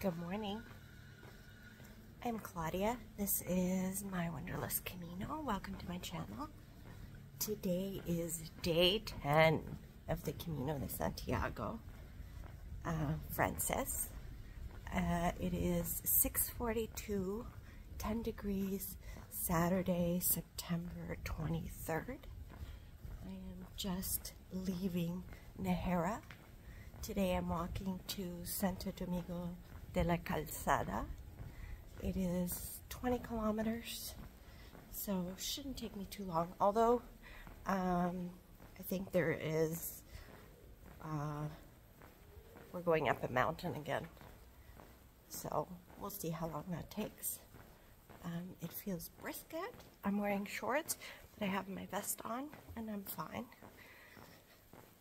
Good morning. I'm Claudia. This is my Wanderlust Camino. Welcome to my channel. Today is day 10 of the Camino de Santiago. Uh, Frances. Uh, it is 6.42, 10 degrees, Saturday, September 23rd. I am just leaving Najera. Today I'm walking to Santo Domingo de la Calzada. It is 20 kilometers, so shouldn't take me too long. Although, um, I think there is, uh, we're going up a mountain again. So we'll see how long that takes. Um, it feels brisk. I'm wearing shorts, but I have my vest on and I'm fine.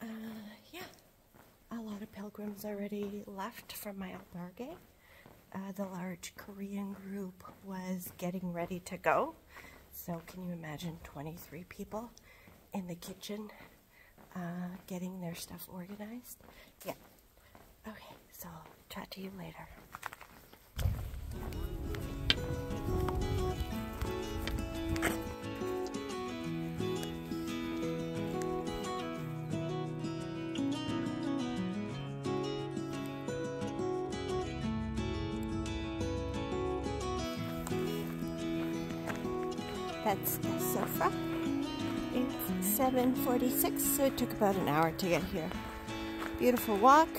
Uh, yeah a lot of pilgrims already left from my albergue. Uh, the large Korean group was getting ready to go. So can you imagine 23 people in the kitchen uh, getting their stuff organized? Yeah. Okay, so I'll chat to you later. That's Azofra. It's 7.46, so it took about an hour to get here. Beautiful walk.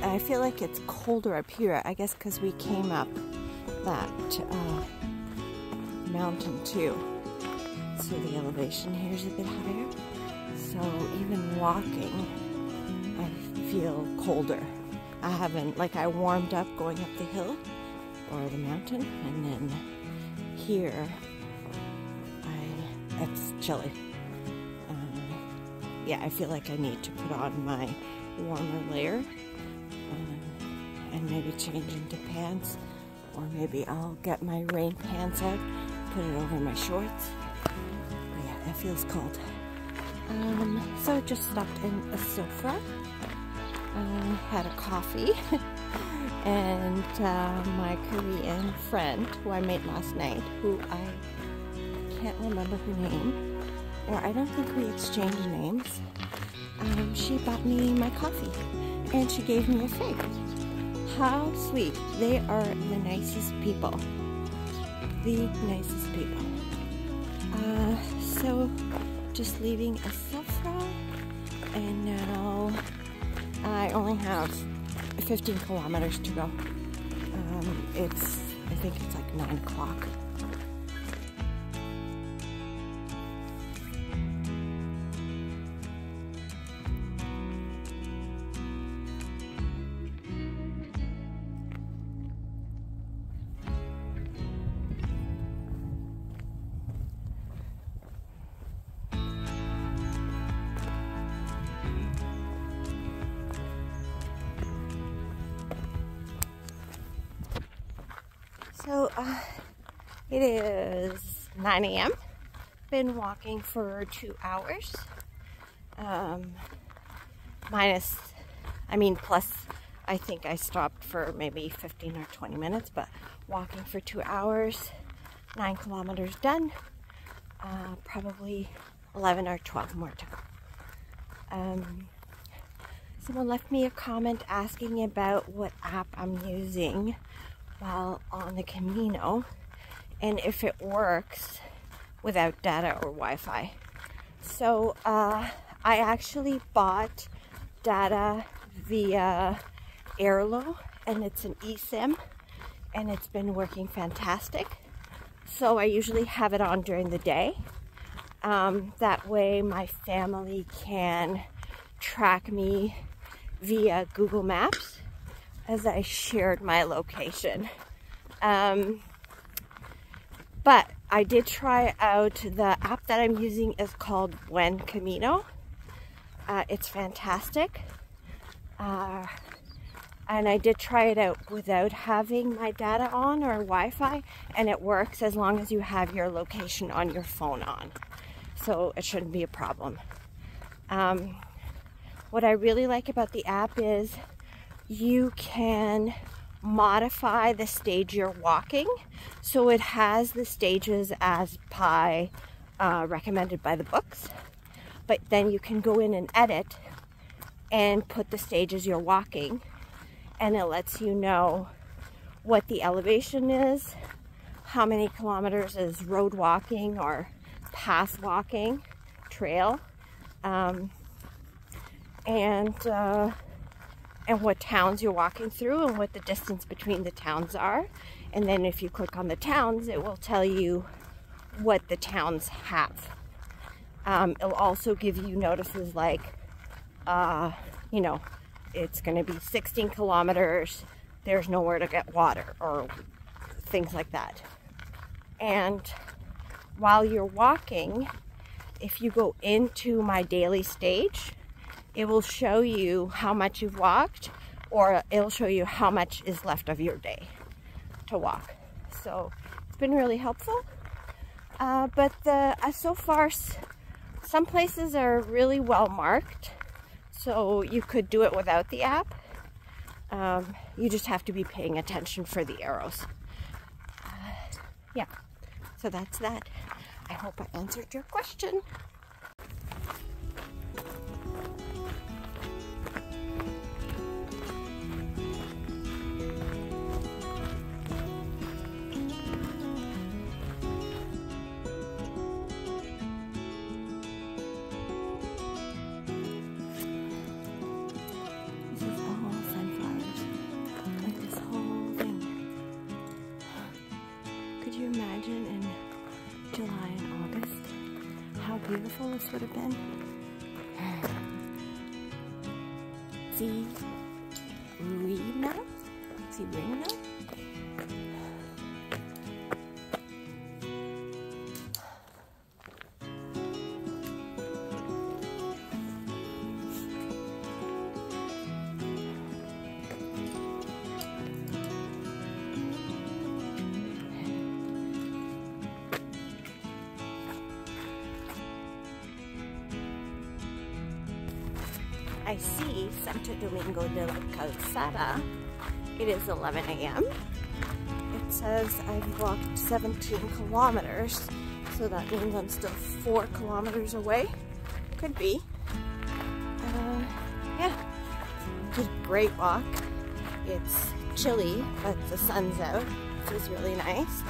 I feel like it's colder up here, I guess because we came up that uh, mountain too. So the elevation here is a bit higher. So even walking, I feel colder. I haven't, like I warmed up going up the hill or the mountain and then here I, it's chilly. Uh, yeah, I feel like I need to put on my warmer layer uh, and maybe change into pants or maybe I'll get my rain pants out, put it over my shorts feels cold. Um, so I just stopped in Azofra, uh, had a coffee, and uh, my Korean friend who I met last night, who I can't remember her name, or I don't think we exchanged names, um, she bought me my coffee, and she gave me a fig. How sweet. They are the nicest people. The nicest people. Uh, so just leaving Azofra and now I only have 15 kilometers to go. Um, it's, I think it's like 9 o'clock. Uh, it is 9 a.m. Been walking for two hours. Um, minus, I mean, plus, I think I stopped for maybe 15 or 20 minutes, but walking for two hours, nine kilometers done. Uh, probably 11 or 12 more to go. Um, someone left me a comment asking about what app I'm using while on the Camino and if it works without data or Wi-Fi. So uh, I actually bought data via Airalo and it's an eSIM and it's been working fantastic. So I usually have it on during the day. Um, that way my family can track me via Google Maps as I shared my location. Um, but I did try out the app that I'm using is called Buen Camino. Uh, it's fantastic. Uh, and I did try it out without having my data on or Wi-Fi and it works as long as you have your location on your phone on so it shouldn't be a problem um, what I really like about the app is you can modify the stage you're walking. So it has the stages as by uh, recommended by the books. But then you can go in and edit and put the stages you're walking and it lets you know what the elevation is, how many kilometers is road walking or path walking, trail, um, and uh, and what towns you're walking through and what the distance between the towns are. And then if you click on the towns, it will tell you what the towns have. Um, it'll also give you notices like, uh, you know, it's going to be 16 kilometers. There's nowhere to get water or things like that. And while you're walking, if you go into my daily stage, it will show you how much you've walked or it'll show you how much is left of your day to walk. So it's been really helpful. Uh, but the, uh, so far, some places are really well marked so you could do it without the app. Um, you just have to be paying attention for the arrows. Uh, yeah, so that's that. I hope I answered your question. Beautiful this would have been. See Rena? Cirueña? I see Santo Domingo de la Calzada. It is 11 a.m. It says I've walked 17 kilometers, so that means I'm still four kilometers away. Could be. Uh, yeah, a great walk. It's chilly, but the sun's out, which is really nice.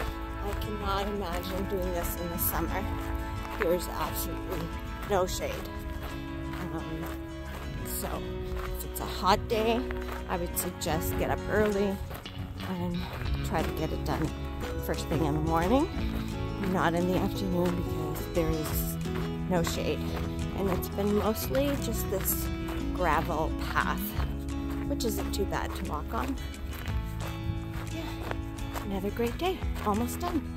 I cannot imagine doing this in the summer. There's absolutely no shade. Um, so if it's a hot day, I would suggest get up early and try to get it done first thing in the morning, not in the afternoon because there is no shade. And it's been mostly just this gravel path, which isn't too bad to walk on. Yeah, another great day, almost done.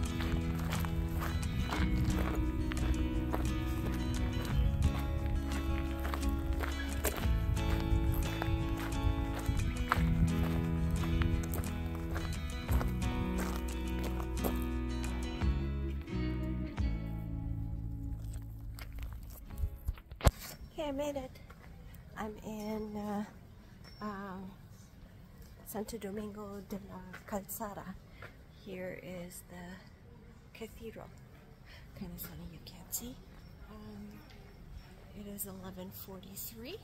Made it. I'm in uh, uh, Santo Domingo de la Calzada. Here is the cathedral. Kind of sunny, you can't see. Um, it is 11:43.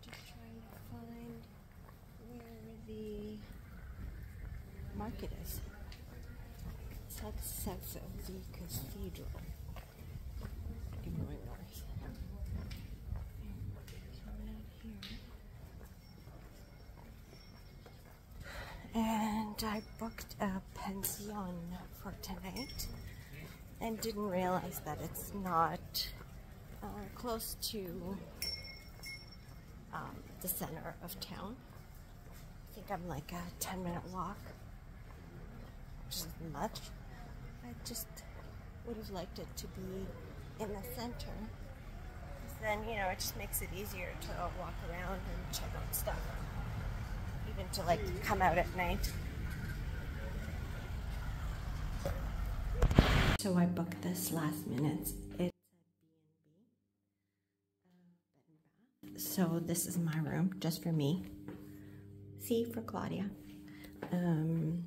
Just trying to find where the market is. It's south of the cathedral. Ignoring north. And I booked a pension for tonight and didn't realize that it's not uh, close to um, the center of town. I think I'm like a 10 minute walk, which is much. I just would have liked it to be in the center. Then, you know, it just makes it easier to walk around and check out stuff even to like come out at night. So I booked this last minute. It's so this is my room just for me. C for Claudia. Um,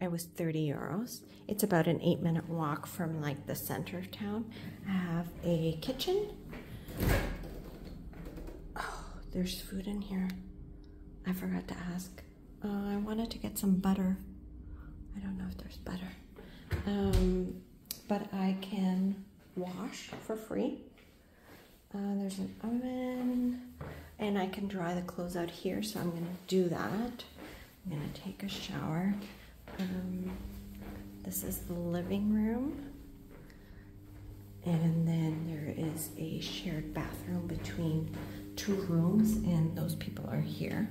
it was 30 euros. It's about an eight minute walk from like the center of town. I have a kitchen. Oh, there's food in here. I forgot to ask. Uh, I wanted to get some butter. I don't know if there's butter. Um, but I can wash for free. Uh, there's an oven and I can dry the clothes out here. So I'm gonna do that. I'm gonna take a shower. Um, this is the living room. And then there is a shared bathroom between two rooms and those people are here.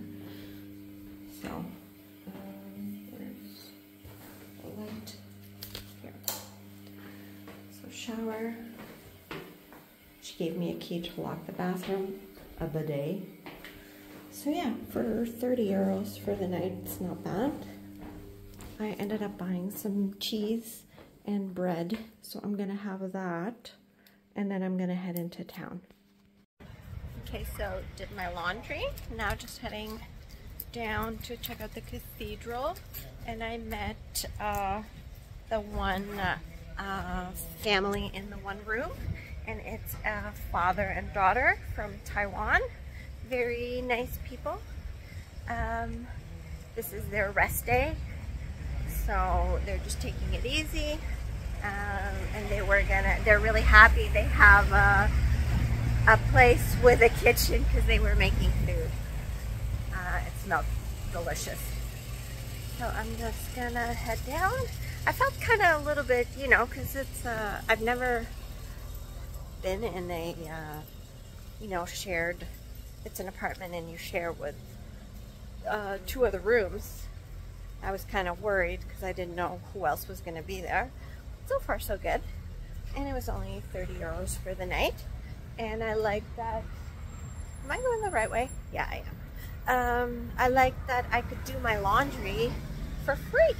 So, shower. She gave me a key to lock the bathroom, a bidet. So yeah, for 30 euros for the night, it's not bad. I ended up buying some cheese and bread. So I'm gonna have that and then I'm gonna head into town. Okay, so did my laundry. Now just heading down to check out the cathedral. And I met uh, the one uh, family in the one room. And it's a father and daughter from Taiwan. Very nice people. Um, this is their rest day so they're just taking it easy um, and they were gonna they're really happy they have a, a place with a kitchen because they were making food uh, it smelled delicious so I'm just gonna head down I felt kind of a little bit you know because it's uh, I've never been in a uh, you know shared it's an apartment and you share with uh, two other rooms I was kind of worried because I didn't know who else was going to be there. So far, so good. And it was only 30 euros for the night. And I like that. Am I going the right way? Yeah, I am. Um, I like that I could do my laundry for free.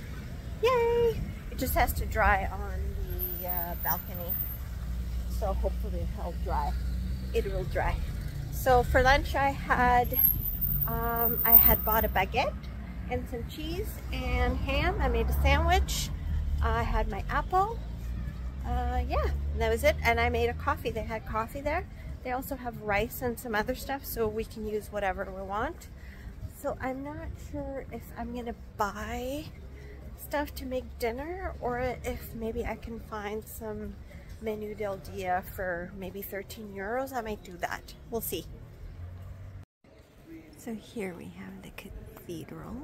Yay! It just has to dry on the uh, balcony. So hopefully it'll dry. It will dry. So for lunch I had, um, I had bought a baguette and some cheese and ham. I made a sandwich. I had my apple. Uh, yeah, that was it. And I made a coffee. They had coffee there. They also have rice and some other stuff, so we can use whatever we want. So I'm not sure if I'm gonna buy stuff to make dinner or if maybe I can find some menu del dia for maybe 13 euros. I might do that. We'll see. So here we have the cathedral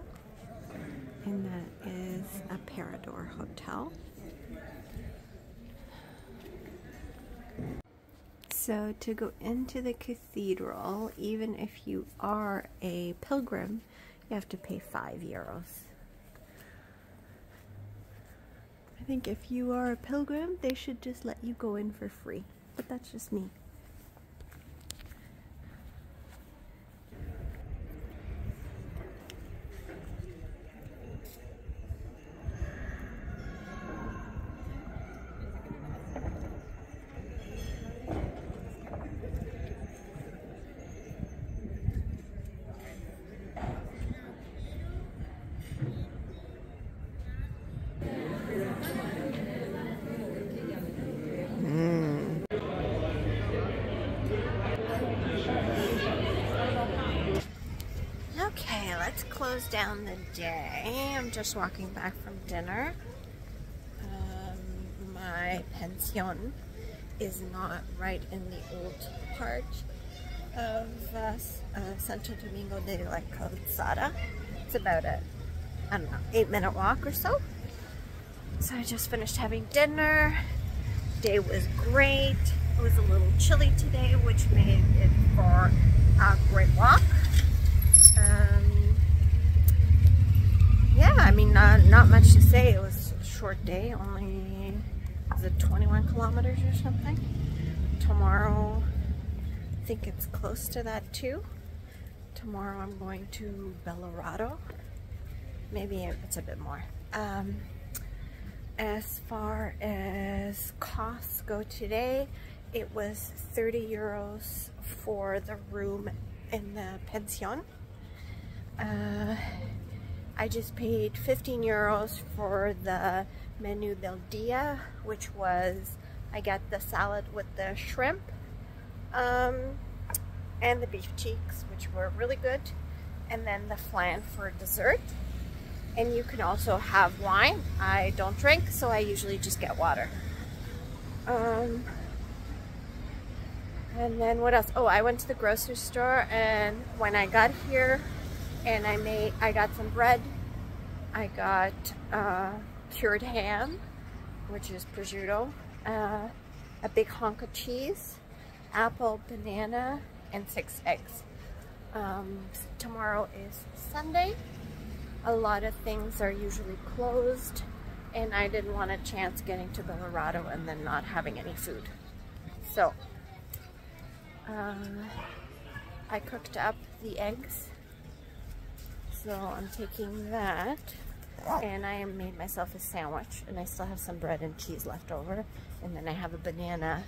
and that is a Parador Hotel. So to go into the cathedral, even if you are a pilgrim, you have to pay five euros. I think if you are a pilgrim, they should just let you go in for free. But that's just me. Close down the day. I'm just walking back from dinner. Um, my pension is not right in the old part of uh, uh, Santo Domingo de la Calzada. It's about a, I don't know, eight minute walk or so. So I just finished having dinner. Day was great. It was a little chilly today, which made it for a great walk. Um, yeah, I mean, not, not much to say. It was a short day, only, was it 21 kilometers or something? Tomorrow, I think it's close to that too. tomorrow I'm going to Belorado. Maybe it's a bit more. Um, as far as costs go today, it was 30 euros for the room in the pension. Uh, I just paid 15 euros for the menu del dia, which was, I got the salad with the shrimp, um, and the beef cheeks, which were really good, and then the flan for dessert. And you can also have wine. I don't drink, so I usually just get water. Um, and then what else? Oh, I went to the grocery store and when I got here and I made, I got some bread. I got uh, cured ham, which is prosciutto, uh, a big hunk of cheese, apple, banana, and six eggs. Um, tomorrow is Sunday. A lot of things are usually closed and I didn't want a chance getting to Belorado and then not having any food. So um, I cooked up the eggs. So I'm taking that and I made myself a sandwich and I still have some bread and cheese left over and then I have a banana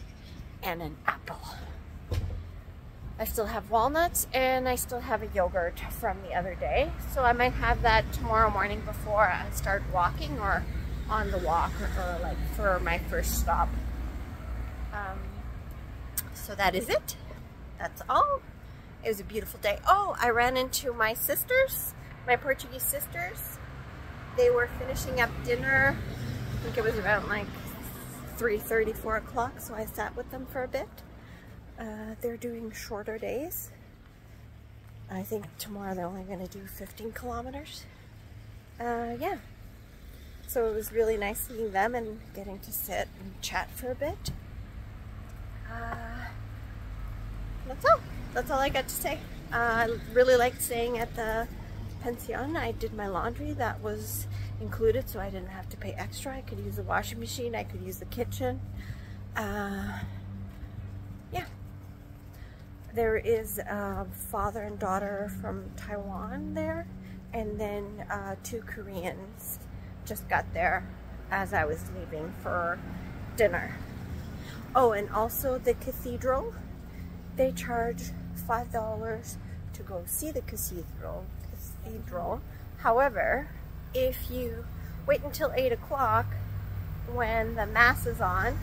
and an apple. I still have walnuts and I still have a yogurt from the other day. So I might have that tomorrow morning before I start walking or on the walk or, like for my first stop. Um, so that is it that's all. It was a beautiful day. Oh, I ran into my sisters, my Portuguese sisters. They were finishing up dinner. I think it was around like 3.30, 4 o'clock, so I sat with them for a bit. Uh, they're doing shorter days. I think tomorrow they're only going to do 15 kilometers. Uh, yeah. So it was really nice seeing them and getting to sit and chat for a bit. Uh, that's all. That's all I got to say. Uh, I really liked staying at the pension. I did my laundry. That was included, so I didn't have to pay extra. I could use the washing machine. I could use the kitchen. Uh, yeah. There is a father and daughter from Taiwan there, and then uh, two Koreans just got there as I was leaving for dinner. Oh, and also the cathedral they charge $5 to go see the cathedral. Cathedral. However, if you wait until 8 o'clock when the mass is on,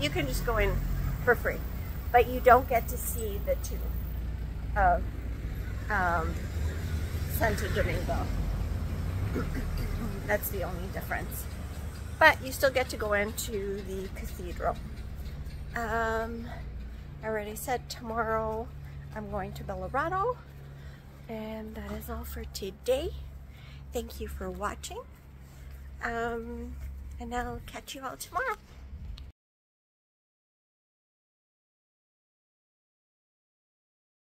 you can just go in for free. But you don't get to see the tomb of um, Santo Domingo. That's the only difference. But you still get to go into the cathedral. Um, I already said tomorrow I'm going to Belorado. And that is all for today. Thank you for watching. Um, and I'll catch you all tomorrow.